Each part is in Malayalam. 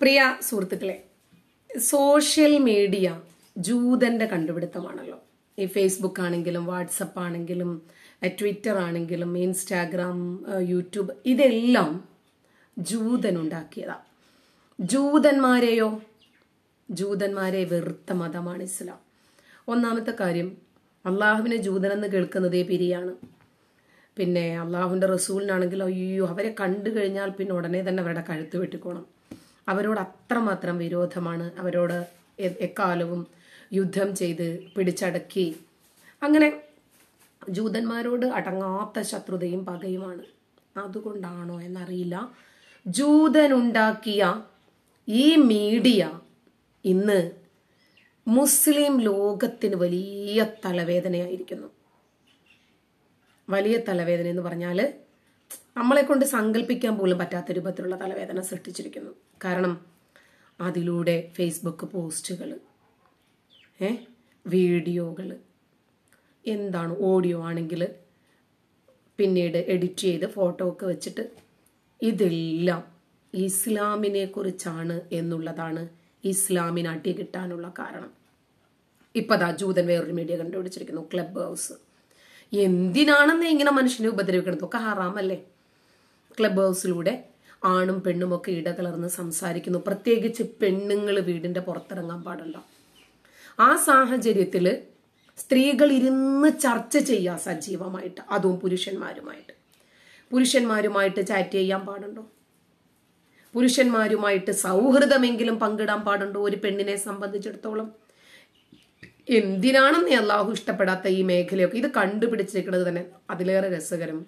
പ്രിയ സുഹൃത്തുക്കളെ സോഷ്യൽ മീഡിയ ജൂതന്റെ കണ്ടുപിടുത്തമാണല്ലോ. ഈ ഫേസ്ബുക്ക് ആണെങ്കിലും വാട്സപ്പ് ആണെങ്കിലും ട്വിറ്റർ ആണെങ്കിലും ഇൻസ്റ്റാഗ്രാം യൂട്യൂബ് ഇതെല്ലാം ജൂതൻ ഉണ്ടാക്കിയതാ ജൂതന്മാരെയോ? ജൂതന്മാരെ വെറുത്ത മതമാണ് ഇസ്ലാം. ഒന്നാമത്തെ കാര്യം അള്ളാഹുവിനെ ജൂതനെന്ന് കേൾക്കുന്നതേ പിരിയാണ്. പിന്നെ അള്ളാഹുവിന്റെ റസൂലിനാണെങ്കിലും അയ്യോ അവരെ കണ്ടു കഴിഞ്ഞാൽ പിന്നെ ഉടനെ തന്നെ അവരുടെ കഴുത്ത് വെട്ടിക്കോണം. അവരോട് അത്രമാത്രം വിരോധമാണ്. അവരോട് എക്കാലവും യുദ്ധം ചെയ്ത് പിടിച്ചടക്കി. അങ്ങനെ ജൂതന്മാരോട് അടങ്ങാത്ത ശത്രുതയും പകയുമാണ്. അതുകൊണ്ടാണോ എന്നറിയില്ല. ജൂതനുണ്ടാക്കിയ ഈ മീഡിയ ഇന്ന് മുസ്ലിം ലോകത്തിന് വലിയ തലവേദനയായിരിക്കുന്നു. വലിയ തലവേദന എന്ന് പറഞ്ഞാൽ നമ്മളെ കൊണ്ട് സങ്കല്പിക്കാൻ പോലും പറ്റാത്ത രൂപത്തിലുള്ള തലവേദന സൃഷ്ടിച്ചിരിക്കുന്നു. കാരണം അതിലൂടെ ഫേസ്ബുക്ക് പോസ്റ്റുകൾ ഏ വീഡിയോകൾ എന്താണ് ഓഡിയോ ആണെങ്കിൽ പിന്നീട് എഡിറ്റ് ചെയ്ത് ഫോട്ടോ ഒക്കെ വെച്ചിട്ട് ഇതെല്ലാം ഇസ്ലാമിനെ കുറിച്ചാണ് എന്നുള്ളതാണ് ഇസ്ലാമിന് അടി കിട്ടാനുള്ള കാരണം. ഇപ്പതാ ജൂതൻ വേറൊരു മീഡിയ കണ്ടുപിടിച്ചിരിക്കുന്നു ക്ലബ് ഹൗസ്. എന്തിനാണെന്ന് ഇങ്ങനെ മനുഷ്യനെ ഉപദ്രവിക്കണത്? ഒക്കെ ഹറാമല്ലേ? ക്ലബ് ഹൗസിലൂടെ ആണും പെണ്ണും ഒക്കെ ഇടകലർന്ന് സംസാരിക്കുന്നു. പ്രത്യേകിച്ച് പെണ്ണുങ്ങൾ വീടിന്റെ പുറത്തിറങ്ങാൻ പാടില്ല. ആ സാഹചര്യത്തിൽ സ്ത്രീകൾ ഇരുന്ന് ചർച്ച ചെയ്യുക സജീവമായിട്ട് അതും പുരുഷന്മാരുമായിട്ട്. പുരുഷന്മാരുമായിട്ട് ചാറ്റ് ചെയ്യാൻ പാടുണ്ടോ? പുരുഷന്മാരുമായിട്ട് സൗഹൃദമെങ്കിലും പങ്കിടാൻ പാടുണ്ടോ ഒരു പെണ്ണിനെ സംബന്ധിച്ചിടത്തോളം? എന്തിനാണെന്ന് അള്ളാഹു ഇഷ്ടപ്പെടാത്ത ഈ മേഖലയൊക്കെ ഇത് കണ്ടുപിടിച്ചിരിക്കുന്നത് തന്നെ. അതിലേറെ രസകരം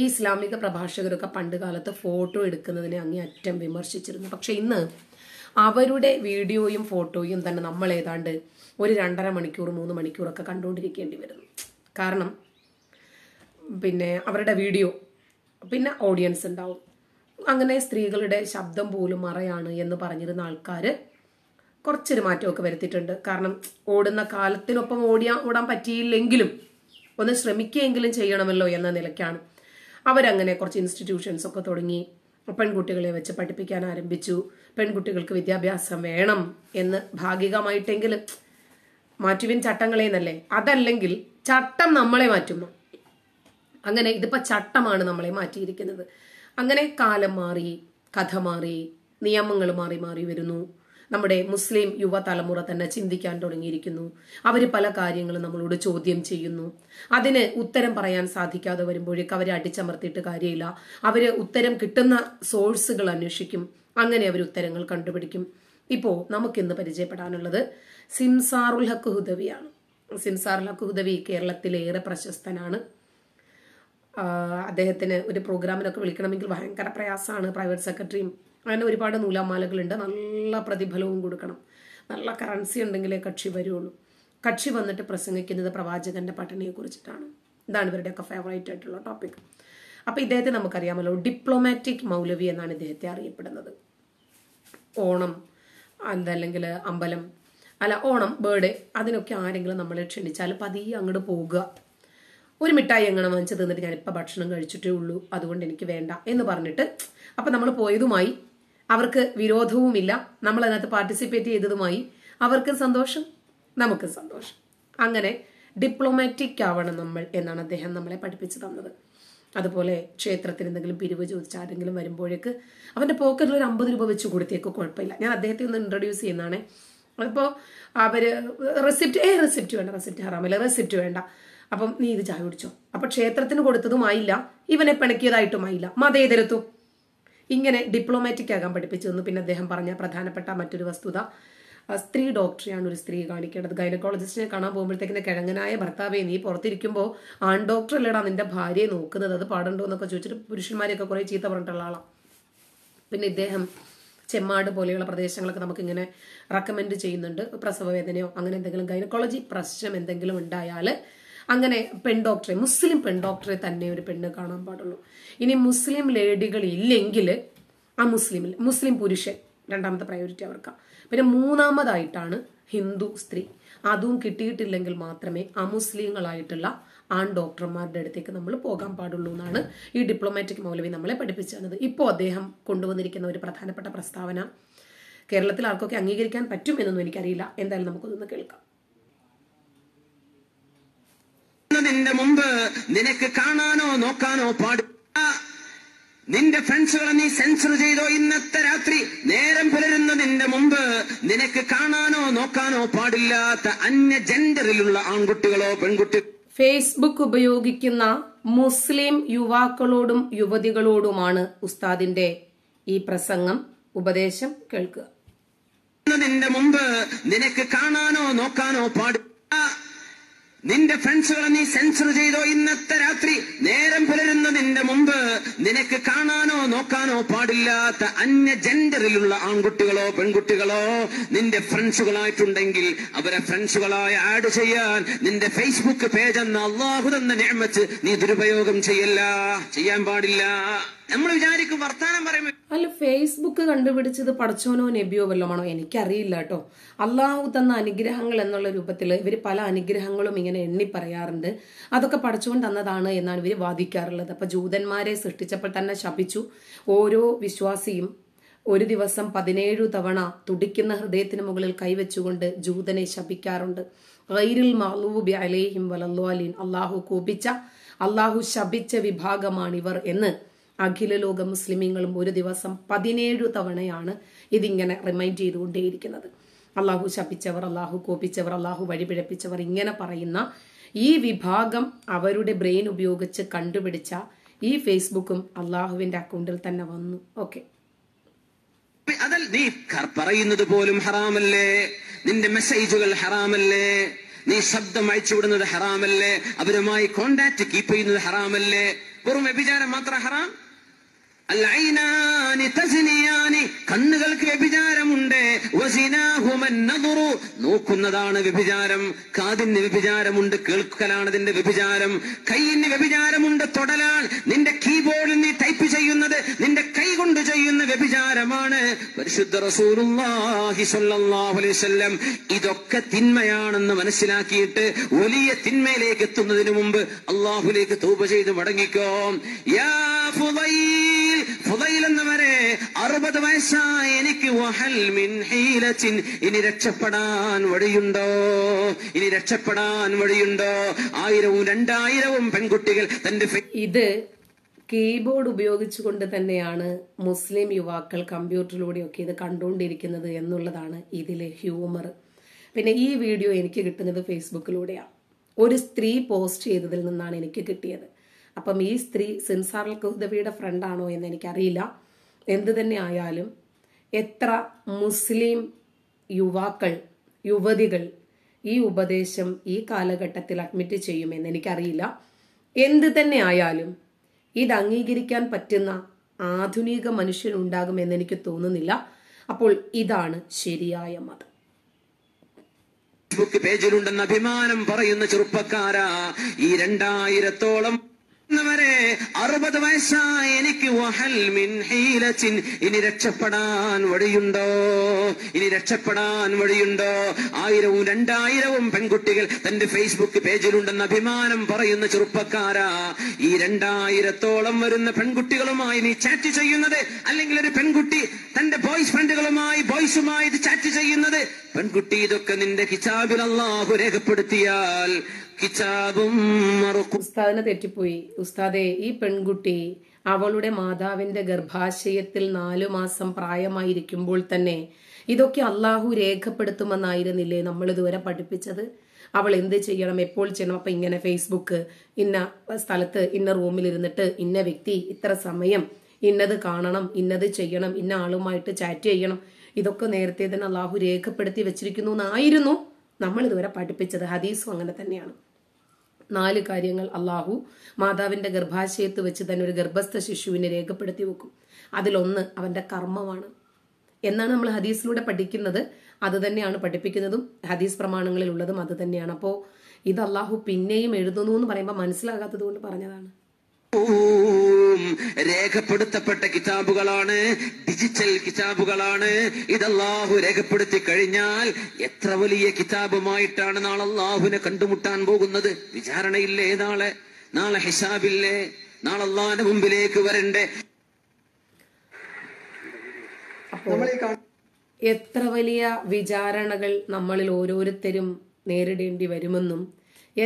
ഈ ഇസ്ലാമിക പ്രഭാഷകരൊക്കെ പണ്ട് കാലത്ത് ഫോട്ടോ എടുക്കുന്നതിനെ അങ്ങേയറ്റം വിമർശിച്ചിരുന്നു. പക്ഷെ ഇന്ന് അവരുടെ വീഡിയോയും ഫോട്ടോയും തന്നെ നമ്മൾ ഏതാണ്ട് ഒരു രണ്ടര മണിക്കൂർ മൂന്ന് മണിക്കൂറൊക്കെ കണ്ടുകൊണ്ടിരിക്കേണ്ടി വരുന്നു. കാരണം പിന്നെ അവരുടെ വീഡിയോ പിന്നെ ഓഡിയൻസ് ഉണ്ടാവും. അങ്ങനെ സ്ത്രീകളുടെ ശബ്ദം പോലും മറയാണ് എന്ന് പറഞ്ഞിരുന്ന ആൾക്കാർ കുറച്ചൊരു മാറ്റമൊക്കെ വരുത്തിയിട്ടുണ്ട്. കാരണം ഓടുന്ന കാലത്തിനൊപ്പം ഓടിയാ ഓടാൻ പറ്റിയില്ലെങ്കിലും ഒന്ന് ശ്രമിക്കുകയെങ്കിലും ചെയ്യണമല്ലോ എന്ന നിലയ്ക്കാണ് അവരങ്ങനെ കുറച്ച് ഇൻസ്റ്റിറ്റ്യൂഷൻസ് ഒക്കെ തുടങ്ങി പെൺകുട്ടികളെ വെച്ച് പഠിപ്പിക്കാൻ ആരംഭിച്ചു. പെൺകുട്ടികൾക്ക് വിദ്യാഭ്യാസം വേണം എന്ന് ഭാഗികമായിട്ടെങ്കിൽ മാറ്റുവിൻ ചട്ടങ്ങളെ എന്നല്ലേ അതല്ലെങ്കിൽ ചട്ടം നമ്മളെ മാറ്റുന്നു അങ്ങനെ ഇതിപ്പോൾ ചട്ടമാണ് നമ്മളെ മാറ്റിയിരിക്കുന്നത്. അങ്ങനെ കാലം മാറി കഥ മാറി നിയമങ്ങൾ മാറി മാറി വരുന്നു. നമ്മുടെ മുസ്ലിം യുവതലമുറ തന്നെ ചിന്തിക്കാൻ തുടങ്ങിയിരിക്കുന്നു. അവർ പല കാര്യങ്ങളും നമ്മളോട് ചോദ്യം ചെയ്യുന്നു. അതിന് ഉത്തരം പറയാൻ സാധിക്കാതെ വരുമ്പോഴേക്ക് അവരെ അടിച്ചമർത്തിയിട്ട് കാര്യമില്ല. അവർ ഉത്തരം കിട്ടുന്ന സോഴ്സുകൾ അന്വേഷിക്കും. അങ്ങനെ അവർ ഉത്തരങ്ങൾ കണ്ടുപിടിക്കും. ഇപ്പോ നമുക്കിന്ന് പരിചയപ്പെടാനുള്ളത് സിംസാറുൽ ഹക്ക് ഹുദവിയാണ്. സിംസാറുൽ ഹക്ക് ഹുദവി കേരളത്തിലേറെ പ്രശസ്തനാണ്. അദ്ദേഹത്തിന് ഒരു പ്രോഗ്രാമിനൊക്കെ വിളിക്കണമെങ്കിൽ ഭയങ്കര പ്രയാസമാണ്. പ്രൈവറ്റ് സെക്രട്ടറിയും അങ്ങനെ ഒരുപാട് നൂലാമാലകളുണ്ട്. നല്ല പ്രതിഫലവും കൊടുക്കണം. നല്ല കറൻസി ഉണ്ടെങ്കിലേ കക്ഷി വരുള്ളൂ. കക്ഷി വന്നിട്ട് പ്രസംഗിക്കുന്നത് പ്രവാചകന്റെ പട്ടണിയെ കുറിച്ചിട്ടാണ്. ഇതാണ് ഇവരുടെയൊക്കെ ഫേവറേറ്റ് ആയിട്ടുള്ള ടോപ്പിക് അപ്പൊ ഇദ്ദേഹത്തെ നമുക്കറിയാമല്ലോ. ഡിപ്ലോമാറ്റിക് മൗലവി എന്നാണ് ഇദ്ദേഹത്തെ അറിയപ്പെടുന്നത്. ഓണം അതല്ലെങ്കിൽ അമ്പലം അല്ല ഓണം ബേർഡേ അതിനൊക്കെ ആരെങ്കിലും നമ്മളെ ക്ഷണിച്ചാൽ പതിയെ അങ്ങോട്ട് പോകുക. ഒരു മിഠായി എങ്ങനെ വാങ്ങിച്ച് തിന്നിട്ട് ഞാനിപ്പോൾ ഭക്ഷണം കഴിച്ചിട്ടേ ഉള്ളൂ. അതുകൊണ്ട് എനിക്ക് വേണ്ട എന്ന് പറഞ്ഞിട്ട് അപ്പം നമ്മൾ പോയതുമായി അവർക്ക് വിരോധവുമില്ല. നമ്മൾ അതിനകത്ത് പാർട്ടിസിപ്പേറ്റ് ചെയ്തതുമായി അവർക്ക് സന്തോഷം നമുക്ക് സന്തോഷം. അങ്ങനെ ഡിപ്ലോമാറ്റിക് ആവണം നമ്മൾ എന്നാണ് അദ്ദേഹം നമ്മളെ പഠിപ്പിച്ചു തന്നത്. അതുപോലെ ക്ഷേത്രത്തിൽ എന്തെങ്കിലും പിരിവ് ചോദിച്ച ആരെങ്കിലും വരുമ്പോഴേക്ക് അവന്റെ പോക്കറ്റിൽ ഒരു അമ്പത് രൂപ വെച്ച് കൊടുത്തേക്ക് കുഴപ്പമില്ല. ഞാൻ അദ്ദേഹത്തെ ഒന്ന് ഇൻട്രൊഡ്യൂസ് ചെയ്യുന്നതാണേ. അപ്പോൾ അവർ റെസിപ്റ്റ് ഏ റെസിപ്റ്റ് വേണ്ട റെസിപ്റ്റ് ഹറാമില്ല റെസിപ്റ്റ് വേണ്ട. അപ്പം നീ ഇത് ചായ കുടിച്ചോ. അപ്പൊ ക്ഷേത്രത്തിന് കൊടുത്തതുമായില്ല ഇവനെ പിണക്കിയതായിട്ടുമായില്ല. മതേതരത്വം. ഇങ്ങനെ ഡിപ്ലോമാറ്റിക് ആകാൻ പഠിപ്പിച്ചു തന്നു പിന്നെ അദ്ദേഹം പറഞ്ഞ പ്രധാനപ്പെട്ട മറ്റൊരു വസ്തുത. സ്ത്രീ ഡോക്ടറെയാണ് ഒരു സ്ത്രീ കാണിക്കേണ്ടത്. ഗൈനക്കോളജിസ്റ്റിനെ കാണാൻ പോകുമ്പോഴത്തേക്കിന് കിഴങ്ങനായ ഭർത്താവെ നീ പുറത്തിരിക്കുമ്പോൾ ആൺ ഡോക്ടർ അല്ലേടാ നിന്റെ ഭാര്യയെ നോക്കുന്നത്. അത് പാടുണ്ടോ എന്നൊക്കെ ചോദിച്ചിട്ട് പുരുഷന്മാരെയൊക്കെ കുറെ ചീത്ത പറഞ്ഞിട്ടുള്ള ആളാണ് പിന്നെ ഇദ്ദേഹം ചെമ്മാട് പോലെയുള്ള പ്രദേശങ്ങളൊക്കെ നമുക്ക് ഇങ്ങനെ റെക്കമെൻഡ് ചെയ്യുന്നുണ്ട്. പ്രസവവേദനയോ അങ്ങനെ എന്തെങ്കിലും. ഗൈനക്കോളജി പ്രശ്നം എന്തെങ്കിലും ഉണ്ടായാൽ അങ്ങനെ പെൺ ഡോക്ടറെ മുസ്ലിം പെൺ ഡോക്ടറെ തന്നെ ഒരു പെണ്ണ് കാണാൻ പാടുള്ളൂ. ഇനി മുസ്ലിം ലേഡികൾ ഇല്ലെങ്കിൽ ആ മുസ്ലിമിൽ മുസ്ലിം പുരുഷൻ രണ്ടാമത്തെ പ്രയോറിറ്റി അവർക്ക്. പിന്നെ മൂന്നാമതായിട്ടാണ് ഹിന്ദു സ്ത്രീ. അതും കിട്ടിയിട്ടില്ലെങ്കിൽ മാത്രമേ അമുസ്ലിങ്ങളായിട്ടുള്ള ആൺ ഡോക്ടർമാരുടെ അടുത്തേക്ക് നമ്മൾ പോകാൻ പാടുള്ളൂ എന്നാണ് ഈ ഡിപ്ലോമാറ്റിക് മൗലവി നമ്മളെ പഠിപ്പിച്ചു തന്നത്. ഇപ്പോൾ അദ്ദേഹം കൊണ്ടുവന്നിരിക്കുന്ന ഒരു പ്രധാനപ്പെട്ട പ്രസ്താവന കേരളത്തിൽ ആർക്കൊക്കെ അംഗീകരിക്കാൻ പറ്റും എന്നൊന്നും എനിക്കറിയില്ല. എന്തായാലും നമുക്കൊന്ന് കേൾക്കാം. നിന്റെ മുമ്പ് നിനക്ക് കാണാനോ നോക്കാനോ പാടില്ല നിന്റെ ഫ്രണ്ട്സുകളെ നീ സെൻസർ ചെയ്തോ ഇന്നത്തെ രാത്രി. നേരം പുലരുന്നതിന്റെ മുമ്പ് നിനക്ക് കാണാനോ നോക്കാനോ പാടില്ലാത്ത അന്യ ജെൻഡറിലുള്ള ആൺകുട്ടികളോ പെൺകുട്ടികളോ ഫേസ്ബുക്ക് ഉപയോഗിക്കുന്ന മുസ്ലിം യുവാക്കളോടും യുവതികളോടുമാണ് ഉസ്താദിന്റെ ഈ പ്രസംഗം. ഉപദേശം കേൾക്കുക. നിന്റെ മുമ്പ് നിനക്ക് കാണാനോ നോക്കാനോ പാടില്ല നിന്റെ ഫ്രണ്ട്സുകളെ നീ സെൻസർ ചെയ്തോ ഇന്നത്തെ രാത്രി? നേരം പുലരുന്നതിന്റെ മുമ്പ് നിനക്ക് കാണാനോ നോക്കാനോ പാടില്ലാത്ത അന്യ ജെൻഡറിലുള്ള ആൺകുട്ടികളോ പെൺകുട്ടികളോ നിന്റെ ഫ്രണ്ട്സുകളായിട്ടുണ്ടെങ്കിൽ അവരെ ഫ്രണ്ട്സുകളായി ആഡ് ചെയ്യാൻ നിന്റെ ഫേസ്ബുക്ക് പേജ് എന്ന അള്ളാഹു തന്ന നിയമത്ത് നീ ദുരുപയോഗം ചെയ്യല്ല. ചെയ്യാൻ പാടില്ല. നമ്മൾ വിചാരിക്കും വർത്താനം പറയുമ്പോൾ അല്ല ഫേസ്ബുക്ക് കണ്ടുപിടിച്ചത് പടച്ചോനോ നബിയോ വല്ലോമാണോ? എനിക്കറിയില്ല കേട്ടോ. അള്ളാഹു തന്ന അനുഗ്രഹങ്ങൾ എന്നുള്ള രൂപത്തിൽ ഇവർ പല അനുഗ്രഹങ്ങളും ഇങ്ങനെ എണ്ണി പറയാറുണ്ട്. അതൊക്കെ പടച്ചോൻ തന്നതാണ് എന്നാണ് ഇവർ വാദിക്കാറുള്ളത്. അപ്പൊ ജൂതന്മാരെ സൃഷ്ടിച്ചപ്പോൾ തന്നെ ശപിച്ചു. ഓരോ വിശ്വാസിയും ഒരു ദിവസം പതിനേഴു തവണ തുടിക്കുന്ന ഹൃദയത്തിന് മുകളിൽ കൈവച്ചുകൊണ്ട് ജൂതനെ ശപിക്കാറുണ്ട്. ഗൈറിൽ മാലൂബി അലേഹിം വലല്ലോലീൻ അള്ളാഹു കോപിച്ച അള്ളാഹു ശപിച്ച വിഭാഗമാണിവർ എന്ന് അഖില ലോക മുസ്ലിമീങ്ങളും ഒരു ദിവസം പതിനേഴു തവണയാണ് ഇതിങ്ങനെ റിമൈൻഡ് ചെയ്തുകൊണ്ടേയിരിക്കുന്നത്. അള്ളാഹു ശപിച്ചവർ അള്ളാഹു കോപിച്ചവർ അള്ളാഹു വഴിപിഴപ്പിച്ചവർ ഇങ്ങനെ പറയുന്ന ഈ വിഭാഗം അവരുടെ ബ്രെയിൻ ഉപയോഗിച്ച് കണ്ടുപിടിച്ച ഈ ഫേസ്ബുക്കും അള്ളാഹുവിന്റെ അക്കൗണ്ടിൽ തന്നെ വന്നു. ഓക്കെ നീ പറയുന്നത് പോലും ഹറാമല്ലേ? നിന്റെ മെസ്സേജുകൾ ഹറാമല്ലേ? നീ ശബ്ദം അയച്ചു അയച്ചുവിടുന്നത് ഹറാമല്ലേ? അവരുമായി കോണ്ടാക്ട് കീപ്പ് ചെയ്യുന്നത് ഹറാമല്ലേ? വെറും വ്യഭിചാരം മാത്രം ഹറാം? കണ്ണുകൾക്ക് വ്യഭിചാരമുണ്ട്. നോക്കുന്നതാണ് വ്യഭിചാരം. കാതിന് വ്യഭിചാരമുണ്ട്. കേൾക്കലാണ് ഇതിന്റെ വ്യഭിചാരം. കൈയിന് വ്യഭിചാരമുണ്ട്. തൊടലാൽ നിന്റെ കീബോർഡിൽ നീ ടൈപ്പ് ചെയ്യുന്നത് നിന്റെ കൈ കൊണ്ട് ചെയ്യുന്ന വ്യഭിചാരമാണ്. പരിശുദ്ധ വസല്ലം ഇതൊക്കെ തിന്മയാണെന്ന് മനസ്സിലാക്കിയിട്ട് വലിയ തിന്മയിലേക്ക് എത്തുന്നതിന് മുമ്പ് അള്ളാഹുലേക്ക് തൂപ ചെയ്ത് മടങ്ങിക്കോ. യാ ഫുദൈൽ ഫുദൈൽ എന്നവരെ അറുപത് വയസ്സായ എനിക്ക് ഇനി രക്ഷപ്പെടാൻ വഴിയുണ്ടോ? ഇനി രക്ഷപ്പെടാൻ വഴിയുണ്ടോ? ആയിരവും രണ്ടായിരവും പെൺകുട്ടികൾ തന്റെ ഇത് കീബോർഡ് ഉപയോഗിച്ചുകൊണ്ട് തന്നെയാണ് മുസ്ലിം യുവാക്കൾ കമ്പ്യൂട്ടറിലൂടെയൊക്കെ ഇത് കണ്ടുകൊണ്ടിരിക്കുന്നത് എന്നുള്ളതാണ് ഇതിലെ ഹ്യൂമർ. പിന്നെ ഈ വീഡിയോ എനിക്ക് കിട്ടുന്നത് ഫേസ്ബുക്കിലൂടെയാണ് ഒരു സ്ത്രീ പോസ്റ്റ് ചെയ്തതിൽ നിന്നാണ് എനിക്ക് കിട്ടിയത്. അപ്പം ഈ സ്ത്രീ സിൻസാർ കുഹ്ദവിയുടെ ഫ്രണ്ടാണോ എന്ന് എനിക്കറിയില്ല. എന്ത് തന്നെ ആയാലും എത്ര മുസ്ലിം യുവാക്കൾ യുവതികൾ ഈ ഉപദേശം ഈ കാലഘട്ടത്തിൽ അഡ്മിറ്റ് ചെയ്യുമെന്ന് എനിക്കറിയില്ല. എന്ത് തന്നെ ആയാലും ഇത് അംഗീകരിക്കാൻ പറ്റുന്ന ആധുനിക മനുഷ്യൻ മനുഷ്യനുണ്ടാകുമെന്ന് എനിക്ക് തോന്നുന്നില്ല. അപ്പോൾ ഇതാണ് ശരിയായ മതം. ഫേസ്ബുക്ക് പേജിലുണ്ടെന്ന് അഭിമാനം പറയുന്ന ചെറുപ്പക്കാരാ. ഈ രണ്ടായിരത്തോളം വരെ അറുപത് വയസ്സായ എനിക്ക് ഇനി രക്ഷപ്പെടാൻ വഴിയുണ്ടോ? ഇനി രക്ഷപ്പെടാൻ വഴിയുണ്ടോ? ആയിരവും രണ്ടായിരവും പെൺകുട്ടികൾ തന്റെ ഫേസ്ബുക്ക് പേജിലുണ്ടെന്ന് അഭിമാനം പറയുന്ന ചെറുപ്പക്കാരാ. ഈ രണ്ടായിരത്തോളം വരുന്ന പെൺകുട്ടികളുമായി നീ ചാറ്റ് ചെയ്യുന്നത് അല്ലെങ്കിൽ ഒരു പെൺകുട്ടി തന്റെ ബോയ്സ് ഫ്രണ്ടുകളുമായി ബോയ്സുമായി ഇത് ചാറ്റ് ചെയ്യുന്നത്? പെൺകുട്ടി ഇതൊക്കെ നിന്റെ ഹിജാബിൽ അള്ളാഹു രേഖപ്പെടുത്തിയാൽ ഉസ്താദിനെ തെറ്റിപ്പോയി. ഉസ്താദെ ഈ പെൺകുട്ടി അവളുടെ മാതാവിന്റെ ഗർഭാശയത്തിൽ നാലു മാസം പ്രായമായിരിക്കുമ്പോൾ തന്നെ ഇതൊക്കെ അള്ളാഹു രേഖപ്പെടുത്തുമെന്നായിരുന്നില്ലേ നമ്മൾ ഇതുവരെ പഠിപ്പിച്ചത്? അവൾ എന്ത് ചെയ്യണം? എപ്പോൾ ചെയ്യണം? അപ്പൊ ഇങ്ങനെ ഫേസ്ബുക്ക് ഇന്ന സ്ഥലത്ത് ഇന്ന റൂമിൽ ഇരുന്നിട്ട് ഇന്ന വ്യക്തി ഇത്ര സമയം ഇന്നത് കാണണം ഇന്നത് ചെയ്യണം ഇന്ന ആളുമായിട്ട് ചാറ്റ് ചെയ്യണം. ഇതൊക്കെ നേരത്തെ തന്നെ അള്ളാഹു രേഖപ്പെടുത്തി വെച്ചിരിക്കുന്നു എന്നായിരുന്നു നമ്മൾ ഇതുവരെ പഠിപ്പിച്ചത്. ഹദീസും അങ്ങനെ തന്നെയാണ്. നാല് കാര്യങ്ങൾ അള്ളാഹു മാതാവിന്റെ ഗർഭാശയത്ത് വെച്ച് തന്നെ ഒരു ഗർഭസ്ഥ ശിശുവിനെ രേഖപ്പെടുത്തി വെക്കും. അതിലൊന്ന് അവന്റെ കർമ്മമാണ്. എന്നാണ് നമ്മൾ ഹദീസിലൂടെ പഠിക്കുന്നത്. അത് തന്നെയാണ് പഠിപ്പിക്കുന്നതും ഹദീസ് പ്രമാണങ്ങളിൽ ഉള്ളതും അത് തന്നെയാണ്. അപ്പോൾ ഇത് അള്ളാഹു പിന്നെയും എഴുതുന്നു എന്ന് പറയുമ്പോൾ മനസ്സിലാകാത്തത് കൊണ്ട് പറഞ്ഞതാണ്. രേഖപ്പെടുത്തപ്പെട്ട കിതാബുകളാണ്. ഡിജിറ്റൽ കിതാബുകളാണ്. ഇതല്ലാഹു രേഖപ്പെടുത്തി കഴിഞ്ഞാൽ എത്ര വലിയ കിതാബുമായിട്ടാണ് നാളെ അള്ളാഹുവിനെ കണ്ടുമുട്ടാൻ പോകുന്നത്? വിചാരണയില്ലേ നാളെ? നാളെ ഹിസാബില്ലേ? നാളെ അള്ളാഹിന്റെ മുമ്പിലേക്ക് വരണ്ടേ? നമ്മൾ ഈ കാണുന്ന എത്ര വലിയ വിചാരണകൾ നമ്മളിൽ ഓരോരുത്തരും നേരിടേണ്ടി വരുമെന്നും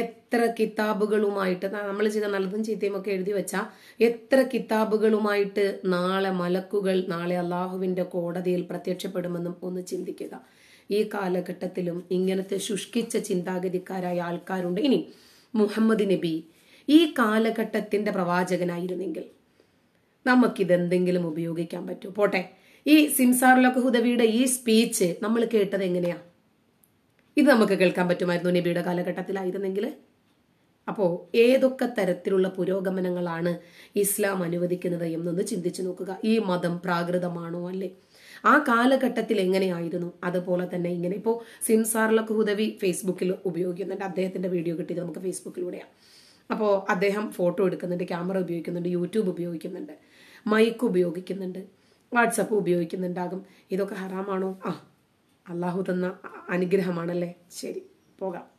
എത്ര കിതാബുകളുമായിട്ട് നമ്മൾ ചെയ്ത നല്ലതും ചീത്തയും ഒക്കെ എഴുതി വെച്ച എത്ര കിതാബുകളുമായിട്ട് നാളെ മലക്കുകൾ നാളെ അള്ളാഹുവിന്റെ കോടതിയിൽ പ്രത്യക്ഷപ്പെടുമെന്നും ഒന്ന് ചിന്തിക്കുക. ഈ കാലഘട്ടത്തിലും ഇങ്ങനത്തെ ശുഷ്കിച്ച ചിന്താഗതിക്കാരായ ആൾക്കാരുണ്ട്. ഇനി മുഹമ്മദ് നബി ഈ കാലഘട്ടത്തിന്റെ പ്രവാചകനായിരുന്നെങ്കിൽ നമുക്കിതെന്തെങ്കിലും ഉപയോഗിക്കാൻ പറ്റുമോ പോട്ടെ. ഈ സിംസാറിലൊക്കെ ഹുദവിയുടെ ഈ സ്പീച്ച് നമ്മൾ കേട്ടത് എങ്ങനെയാ? ഇത് നമുക്ക് കേൾക്കാൻ പറ്റുമായിരുന്നു നബിയുടെ കാലഘട്ടത്തിലായിരുന്നെങ്കിൽ അപ്പോൾ ഏതൊക്കെ തരത്തിലുള്ള പുരോഗമനങ്ങളാണ് ഇസ്ലാം അനുവദിക്കുന്നത് എന്നൊന്ന് ചിന്തിച്ചു നോക്കുക. ഈ മതം പ്രാകൃതമാണോ അല്ലേ? ആ കാലഘട്ടത്തിൽ എങ്ങനെയായിരുന്നു? അതുപോലെ തന്നെ ഇങ്ങനെ ഇപ്പോൾ സിംസാറിലൊക്കെ ഹുദവി ഫേസ്ബുക്കിൽ ഉപയോഗിക്കുന്നുണ്ട്. അദ്ദേഹത്തിന്റെ വീഡിയോ കിട്ടിയത് നമുക്ക് ഫേസ്ബുക്കിലൂടെയാണ് അപ്പോൾ അദ്ദേഹം ഫോട്ടോ എടുക്കുന്നുണ്ട് ക്യാമറ ഉപയോഗിക്കുന്നുണ്ട് യൂട്യൂബ് ഉപയോഗിക്കുന്നുണ്ട് മൈക്ക് ഉപയോഗിക്കുന്നുണ്ട് വാട്സപ്പ് ഉപയോഗിക്കുന്നുണ്ടാകും. ഇതൊക്കെ ഹറാമാണോ? ആ അള്ളാഹു തന്ന അനുഗ്രഹമാണല്ലേ? ശരി പോകാം.